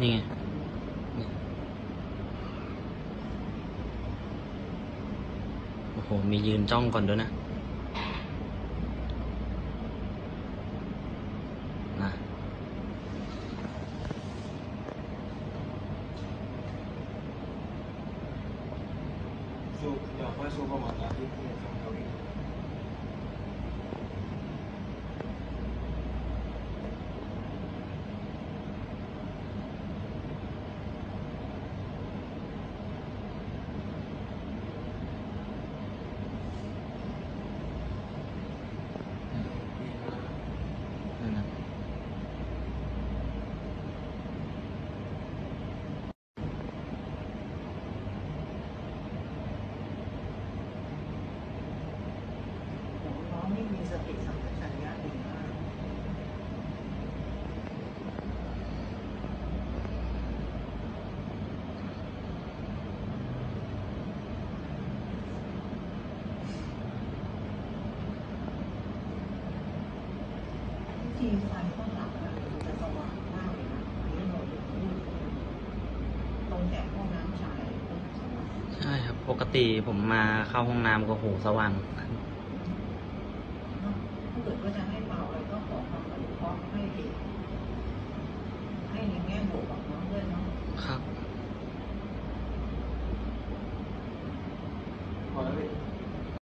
นี่ไงโอ้โห มียืนจ้องก่อนด้วยนะนะอยากว่สูบประมาณอาทิตย์นึงสอาทิตนนะ น้องนี่มี สติสัมปชัญญะดีมากที่ไฟข้างหลังอะมันจะสว่างมากเลยนะนี่เราดูตรงแถบห้องน้ำชายก็สว่าง ใช่ครับ ปกติผมมาเข้าห้องน้ำก็โหสว่าง para